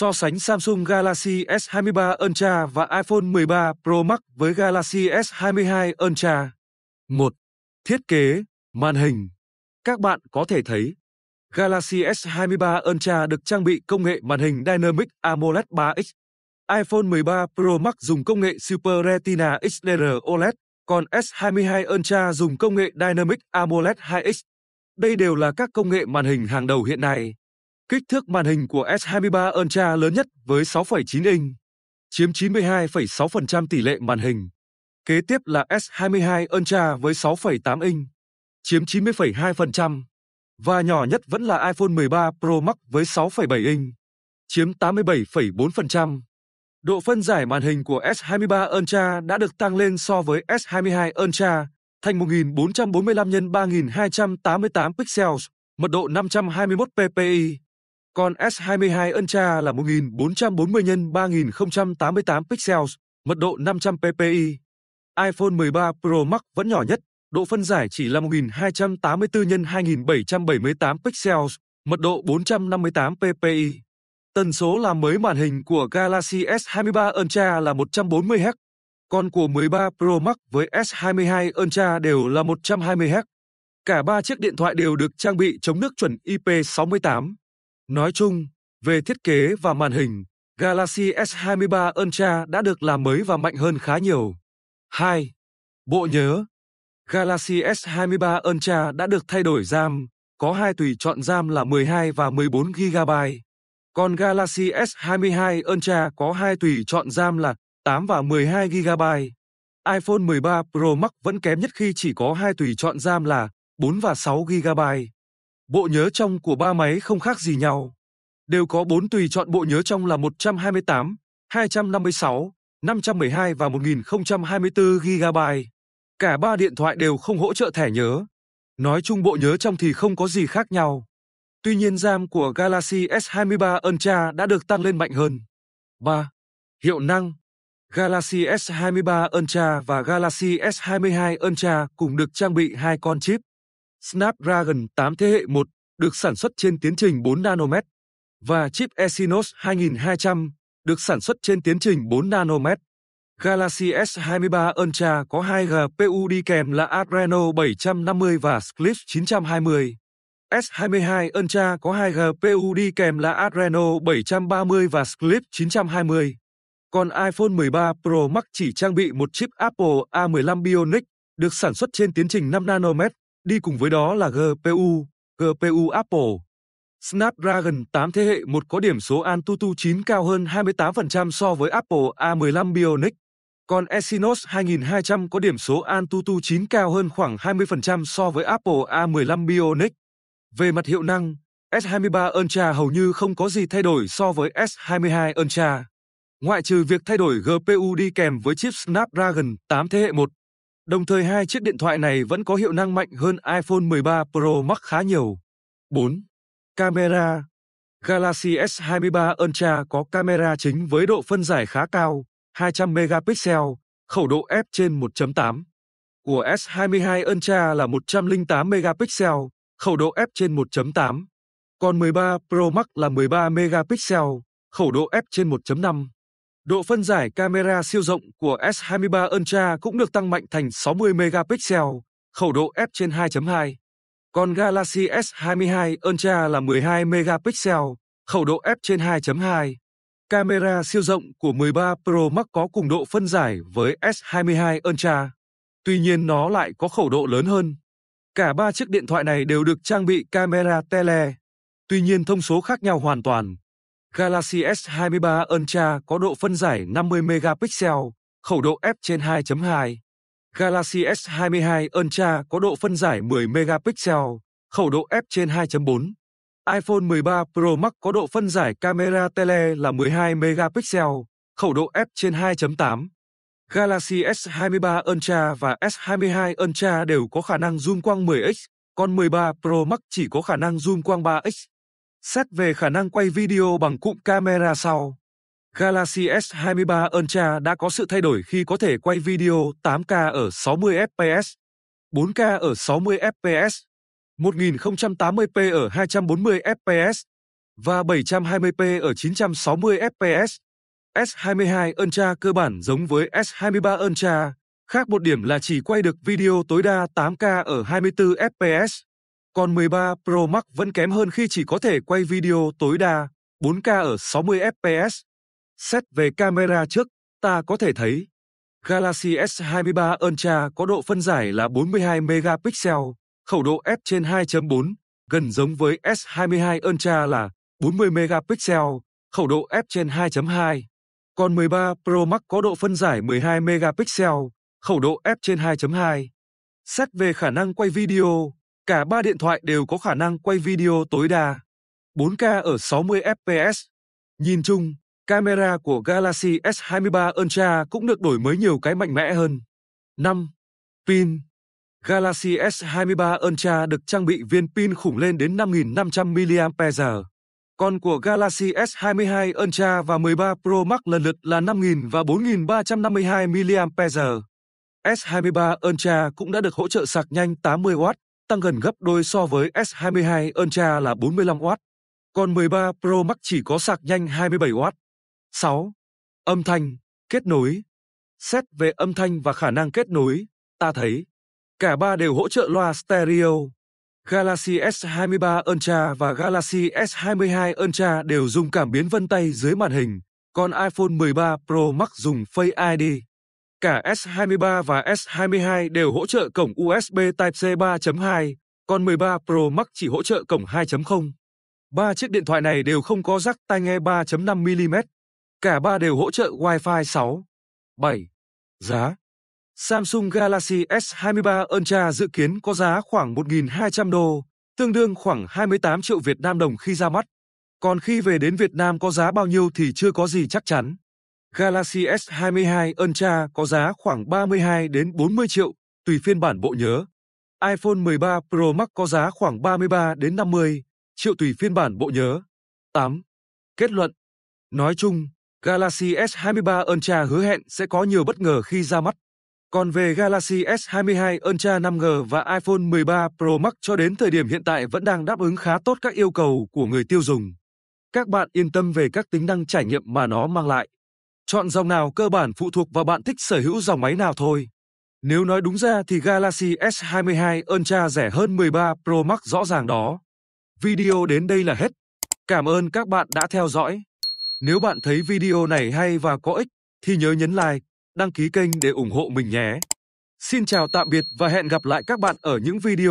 So sánh Samsung Galaxy S23 Ultra và iPhone 13 Pro Max với Galaxy S22 Ultra. 1. Thiết kế, màn hình. Các bạn có thể thấy, Galaxy S23 Ultra được trang bị công nghệ màn hình Dynamic AMOLED 3X. iPhone 13 Pro Max dùng công nghệ Super Retina XDR OLED, còn S22 Ultra dùng công nghệ Dynamic AMOLED 2X. Đây đều là các công nghệ màn hình hàng đầu hiện nay. Kích thước màn hình của S23 Ultra lớn nhất với 6,9 inch, chiếm 92,6% tỷ lệ màn hình. Kế tiếp là S22 Ultra với 6,8 inch, chiếm 90,2%. Và nhỏ nhất vẫn là iPhone 13 Pro Max với 6,7 inch, chiếm 87,4%. Độ phân giải màn hình của S23 Ultra đã được tăng lên so với S22 Ultra thành 1445 x 3288 pixels, mật độ 521 ppi. Còn S22 Ultra là 1440 x 3088 pixels, mật độ 500 ppi. iPhone 13 Pro Max vẫn nhỏ nhất, độ phân giải chỉ là 1284 x 2778 pixels, mật độ 458 ppi. Tần số làm mới màn hình của Galaxy S23 Ultra là 140 Hz, còn của 13 Pro Max với S22 Ultra đều là 120 Hz. Cả ba chiếc điện thoại đều được trang bị chống nước chuẩn IP68. Nói chung, về thiết kế và màn hình, Galaxy S23 Ultra đã được làm mới và mạnh hơn khá nhiều. 2. Bộ nhớ Galaxy S23 Ultra đã được thay đổi RAM, có hai tùy chọn RAM là 12 và 14 GB. Còn Galaxy S22 Ultra có hai tùy chọn RAM là 8 và 12 GB. iPhone 13 Pro Max vẫn kém nhất khi chỉ có hai tùy chọn RAM là 4 và 6 GB. Bộ nhớ trong của ba máy không khác gì nhau. Đều có 4 tùy chọn bộ nhớ trong là 128, 256, 512 và 1024 GB. Cả ba điện thoại đều không hỗ trợ thẻ nhớ. Nói chung bộ nhớ trong thì không có gì khác nhau. Tuy nhiên RAM của Galaxy S23 Ultra đã được tăng lên mạnh hơn. 3. Hiệu năng Galaxy S23 Ultra và Galaxy S22 Ultra cùng được trang bị hai con chip. Snapdragon 8 thế hệ 1 được sản xuất trên tiến trình 4 nanomet và chip Exynos 2200 được sản xuất trên tiến trình 4 nanomet. Galaxy S23 Ultra có 2 GPU đi kèm là Adreno 750 và Split 920. S22 Ultra có 2 GPU đi kèm là Adreno 730 và Split 920. Còn iPhone 13 Pro Max chỉ trang bị một chip Apple A15 Bionic được sản xuất trên tiến trình 5 nanomet, đi cùng với đó là GPU, GPU Apple. Snapdragon 8 thế hệ 1 có điểm số Antutu 9 cao hơn 28% so với Apple A15 Bionic. Còn Exynos 2200 có điểm số Antutu 9 cao hơn khoảng 20% so với Apple A15 Bionic. Về mặt hiệu năng, S23 Ultra hầu như không có gì thay đổi so với S22 Ultra. Ngoại trừ việc thay đổi GPU đi kèm với chip Snapdragon 8 thế hệ 1. Đồng thời hai chiếc điện thoại này vẫn có hiệu năng mạnh hơn iPhone 13 Pro Max khá nhiều. 4. Camera Galaxy S23 Ultra có camera chính với độ phân giải khá cao, 200 megapixel, khẩu độ f trên 1.8. Của S22 Ultra là 108 megapixel, khẩu độ f trên 1.8. Còn 13 Pro Max là 13 megapixel, khẩu độ f trên 1.5. Độ phân giải camera siêu rộng của S23 Ultra cũng được tăng mạnh thành 60 megapixel, khẩu độ f trên 2.2. Còn Galaxy S22 Ultra là 12 megapixel, khẩu độ f trên 2.2. Camera siêu rộng của 13 Pro Max có cùng độ phân giải với S22 Ultra. Tuy nhiên nó lại có khẩu độ lớn hơn. Cả ba chiếc điện thoại này đều được trang bị camera tele. Tuy nhiên thông số khác nhau hoàn toàn. Galaxy S23 Ultra có độ phân giải 50 megapixel, khẩu độ f trên 2.2. Galaxy S22 Ultra có độ phân giải 10 megapixel, khẩu độ f trên 2.4. iPhone 13 Pro Max có độ phân giải camera tele là 12 megapixel, khẩu độ f trên 2.8. Galaxy S23 Ultra và S22 Ultra đều có khả năng zoom quang 10x, còn 13 Pro Max chỉ có khả năng zoom quang 3x. Xét về khả năng quay video bằng cụm camera sau, Galaxy S23 Ultra đã có sự thay đổi khi có thể quay video 8K ở 60 fps, 4K ở 60 fps, 1080p ở 240 fps và 720p ở 960fps. S22 Ultra cơ bản giống với S23 Ultra, khác một điểm là chỉ quay được video tối đa 8K ở 24 fps. Còn 13 Pro Max vẫn kém hơn khi chỉ có thể quay video tối đa 4K ở 60 fps. Xét về camera trước, ta có thể thấy Galaxy S23 Ultra có độ phân giải là 42 megapixel, khẩu độ f trên 2.4, gần giống với S22 Ultra là 40 megapixel, khẩu độ f trên 2.2. Còn 13 Pro Max có độ phân giải 12 megapixel, khẩu độ f trên 2.2. Xét về khả năng quay video, cả ba điện thoại đều có khả năng quay video tối đa 4K ở 60 fps. Nhìn chung, camera của Galaxy S23 Ultra cũng được đổi mới nhiều cái mạnh mẽ hơn. 5. Pin Galaxy S23 Ultra được trang bị viên pin khủng lên đến 5.500 mAh. Còn của Galaxy S22 Ultra và 13 Pro Max lần lượt là 5.000 và 4.352 mAh. S23 Ultra cũng đã được hỗ trợ sạc nhanh 80W, tăng gần gấp đôi so với S22 Ultra là 45W. Còn 13 Pro Max chỉ có sạc nhanh 27W. 6. Âm thanh, kết nối. Xét về âm thanh và khả năng kết nối, ta thấy cả ba đều hỗ trợ loa stereo. Galaxy S23 Ultra và Galaxy S22 Ultra đều dùng cảm biến vân tay dưới màn hình, còn iPhone 13 Pro Max dùng Face ID. Cả S23 và S22 đều hỗ trợ cổng USB Type-C 3.2, còn 13 Pro Max chỉ hỗ trợ cổng 2.0. Ba chiếc điện thoại này đều không có rắc tai nghe 3.5mm. Cả ba đều hỗ trợ Wi-Fi 6. 7. Giá Samsung Galaxy S23 Ultra dự kiến có giá khoảng 1.200 đô, tương đương khoảng 28 triệu Việt Nam đồng khi ra mắt. Còn khi về đến Việt Nam có giá bao nhiêu thì chưa có gì chắc chắn. Galaxy S22 Ultra có giá khoảng 32 đến 40 triệu, tùy phiên bản bộ nhớ. iPhone 13 Pro Max có giá khoảng 33 đến 50 triệu tùy phiên bản bộ nhớ. 8. Kết luận Nói chung, Galaxy S23 Ultra hứa hẹn sẽ có nhiều bất ngờ khi ra mắt. Còn về Galaxy S22 Ultra 5G và iPhone 13 Pro Max cho đến thời điểm hiện tại vẫn đang đáp ứng khá tốt các yêu cầu của người tiêu dùng. Các bạn yên tâm về các tính năng trải nghiệm mà nó mang lại. Chọn dòng nào cơ bản phụ thuộc vào bạn thích sở hữu dòng máy nào thôi. Nếu nói đúng ra thì Galaxy S22 Ultra rẻ hơn 13 Pro Max rõ ràng đó. Video đến đây là hết. Cảm ơn các bạn đã theo dõi. Nếu bạn thấy video này hay và có ích thì nhớ nhấn like, đăng ký kênh để ủng hộ mình nhé. Xin chào tạm biệt và hẹn gặp lại các bạn ở những video